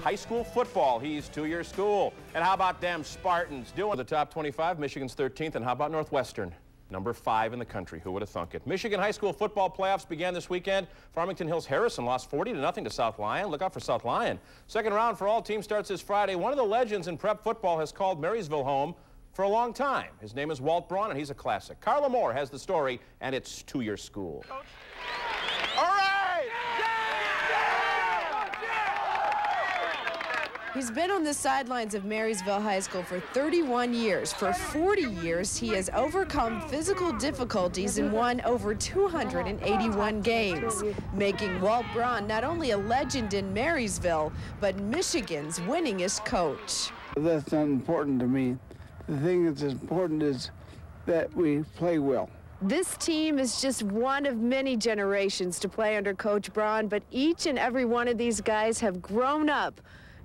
high school football. He's to your school. And how about them Spartans doing the top 25? Michigan's 13th. And how about Northwestern? Number five in the country. Who would have thunk it? Michigan high school football playoffs began this weekend. Farmington Hills Harrison lost 40 to nothing to South Lyon. Look out for South Lyon. Second round for all teams starts this Friday. One of the legends in prep football has called Marysville home for a long time. His name is Walt Braun, and he's a classic. Karla Moore has the story, and it's to your school. Coach. All right! He's been on the sidelines of Marysville High School for 31 years. For 40 years, he has overcome physical difficulties and won over 281 games, making Walt Braun not only a legend in Marysville, but Michigan's winningest coach. That's not important to me. The thing that's important is that we play well. This team is just one of many generations to play under Coach Braun, but each and every one of these guys have grown up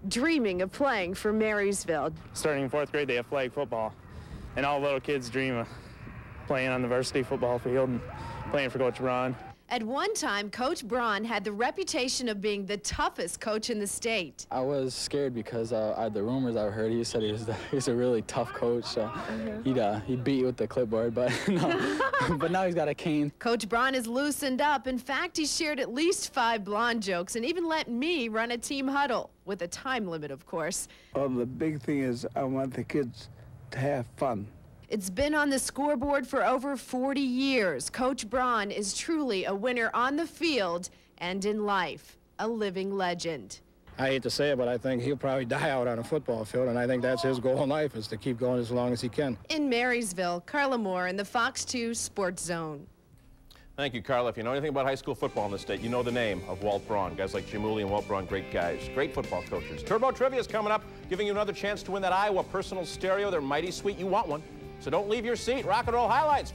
dreaming of playing for Marysville. Starting in fourth grade, they have flag football, and all little kids dream of playing on the varsity football field and playing for Coach Braun. At one time, Coach Braun had the reputation of being the toughest coach in the state. I was scared because uh, the rumors I heard, he said he was, the, he was a really tough coach. So uh -huh. he'd, uh, he'd beat you with the clipboard, but, no. but now he's got a cane. Coach Braun is loosened up. In fact, he shared at least five blonde jokes and even let me run a team huddle, with a time limit, of course. Well, the big thing is I want the kids to have fun. It's been on the scoreboard for over 40 years. Coach Braun is truly a winner on the field and in life, a living legend. I hate to say it, but I think he'll probably die out on a football field, and I think that's his goal in life is to keep going as long as he can. In Marysville, Karla Moore in the Fox 2 Sports Zone. Thank you, Karla. If you know anything about high school football in the state, you know the name of Walt Braun. Guys like Jim Hooley and Walt Braun, great guys, great football coaches. Turbo Trivia is coming up, giving you another chance to win that Aiwa personal stereo. They're mighty sweet. You want one. So don't leave your seat. Rock and roll highlights.